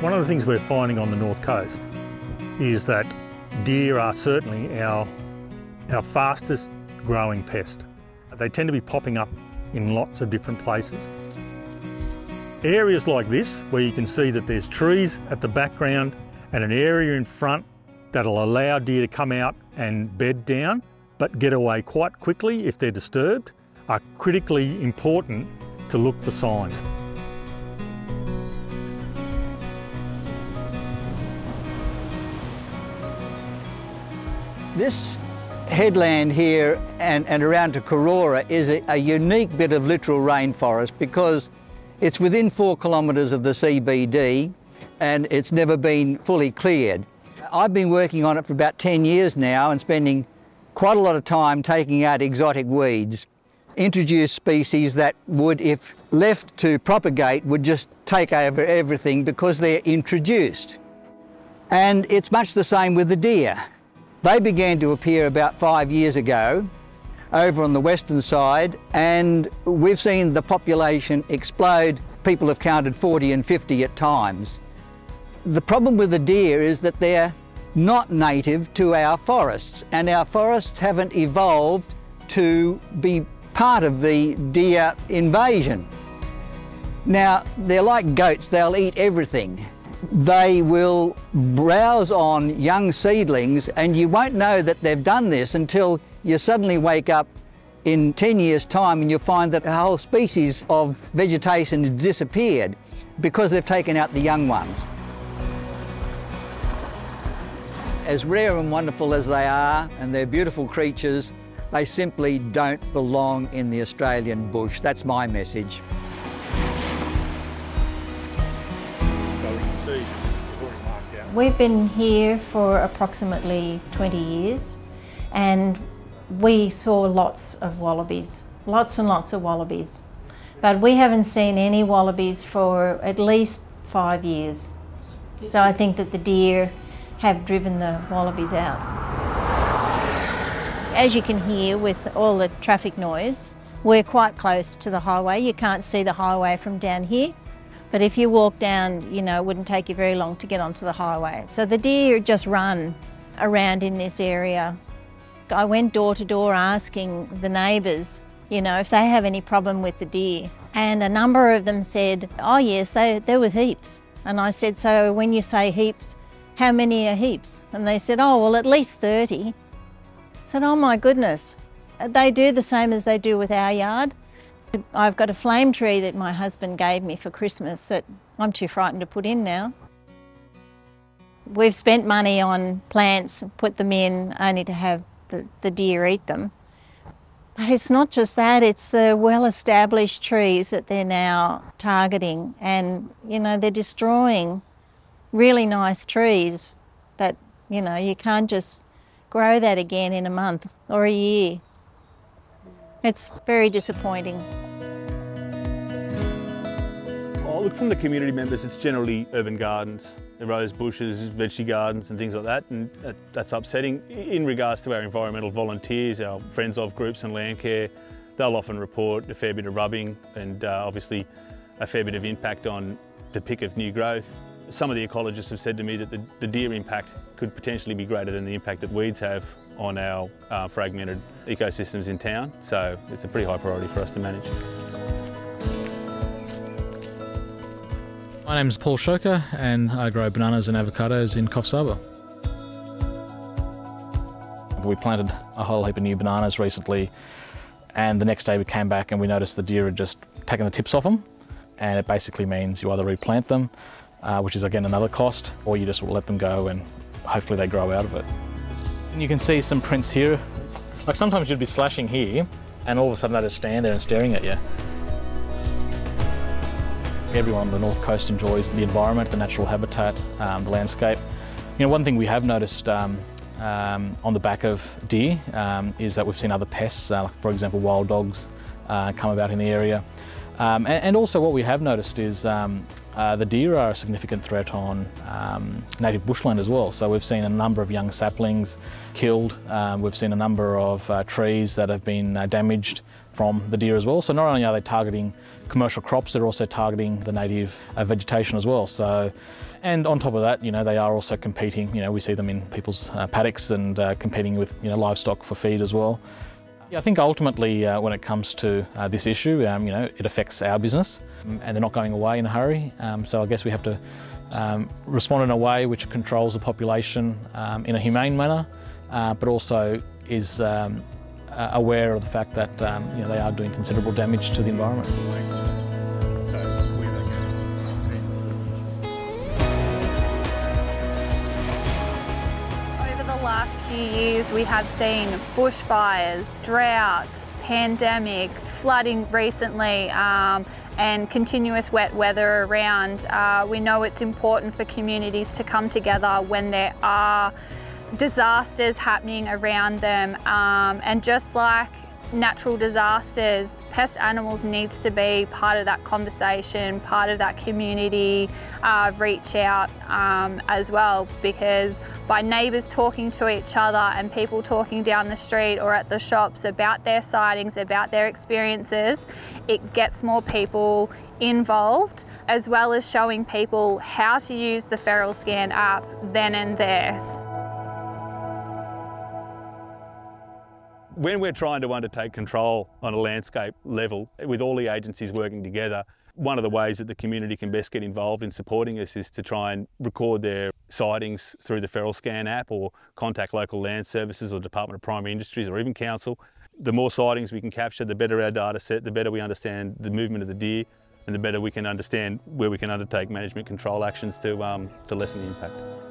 One of the things we're finding on the north coast is that deer are certainly our, our fastest growing pest. They tend to be popping up in lots of different places. Areas like this, where you can see that there's trees at the background and an area in front that'll allow deer to come out and bed down, but get away quite quickly if they're disturbed, are critically important to look for signs. This headland here and, and around to Karora is a, a unique bit of littoral rainforest because it's within four kilometres of the CBD and it's never been fully cleared. I've been working on it for about 10 years now and spending quite a lot of time taking out exotic weeds. Introduced species that would, if left to propagate, would just take over everything because they're introduced. And it's much the same with the deer. They began to appear about five years ago over on the western side and we've seen the population explode. People have counted 40 and 50 at times. The problem with the deer is that they're not native to our forests and our forests haven't evolved to be part of the deer invasion. Now, they're like goats, they'll eat everything they will browse on young seedlings and you won't know that they've done this until you suddenly wake up in 10 years time and you'll find that a whole species of vegetation has disappeared because they've taken out the young ones. As rare and wonderful as they are and they're beautiful creatures, they simply don't belong in the Australian bush. That's my message. We've been here for approximately 20 years and we saw lots of wallabies, lots and lots of wallabies. But we haven't seen any wallabies for at least five years. So I think that the deer have driven the wallabies out. As you can hear with all the traffic noise, we're quite close to the highway. You can't see the highway from down here. But if you walk down, you know, it wouldn't take you very long to get onto the highway. So the deer just run around in this area. I went door to door asking the neighbours, you know, if they have any problem with the deer. And a number of them said, oh yes, they, there was heaps. And I said, so when you say heaps, how many are heaps? And they said, oh, well, at least 30. Said, oh my goodness. They do the same as they do with our yard. I've got a flame tree that my husband gave me for Christmas that I'm too frightened to put in now. We've spent money on plants, put them in only to have the, the deer eat them. But it's not just that, it's the well-established trees that they're now targeting and, you know, they're destroying really nice trees that, you know, you can't just grow that again in a month or a year. It's very disappointing. Oh, look, from the community members, it's generally urban gardens, rose bushes, veggie gardens and things like that, and that's upsetting. In regards to our environmental volunteers, our Friends of groups and Landcare, they'll often report a fair bit of rubbing and uh, obviously a fair bit of impact on the pick of new growth. Some of the ecologists have said to me that the, the deer impact could potentially be greater than the impact that weeds have on our uh, fragmented ecosystems in town, so it's a pretty high priority for us to manage. My name is Paul Shoker and I grow bananas and avocados in Coffs Harbour. We planted a whole heap of new bananas recently and the next day we came back and we noticed the deer had just taken the tips off them and it basically means you either replant them, uh, which is again another cost, or you just let them go and hopefully they grow out of it. You can see some prints here. It's, like sometimes you'd be slashing here and all of a sudden they just stand there and staring at you. Everyone on the north coast enjoys the environment, the natural habitat, um, the landscape. You know, one thing we have noticed um, um, on the back of deer um, is that we've seen other pests, uh, for example wild dogs, uh, come about in the area. Um, and, and, also what we have noticed is um, uh, the deer are a significant threat on um, native bushland as well. So we've seen a number of young saplings killed. Um, we've seen a number of uh, trees that have been uh, damaged from the deer as well. So not only are they targeting commercial crops, they're also targeting the native uh, vegetation as well. So, and on top of that, you know, they are also competing. You know, we see them in people's uh, paddocks and competing with you know livestock for feed as well. Yeah, I think ultimately uh, when it comes to uh, this issue, um, you know, it affects our business and they're not going away in a hurry. Um, so I guess we have to um, respond in a way which controls the population um, in a humane manner, uh, but also is um, aware of the fact that um, you know, they are doing considerable damage to the environment. Few years, we have seen bushfires, droughts, pandemic, flooding recently, um, and continuous wet weather around. Uh, we know it's important for communities to come together when there are disasters happening around them. Um, and just like natural disasters, pest animals needs to be part of that conversation, part of that community uh, reach out um, as well because by neighbours talking to each other and people talking down the street or at the shops about their sightings, about their experiences, it gets more people involved as well as showing people how to use the Feral Scan app then and there. When we're trying to undertake control on a landscape level, with all the agencies working together, one of the ways that the community can best get involved in supporting us is to try and record their sightings through the Feral Scan app or contact local land services or Department of Primary Industries or even council. The more sightings we can capture, the better our data set, the better we understand the movement of the deer and the better we can understand where we can undertake management control actions to, um, to lessen the impact.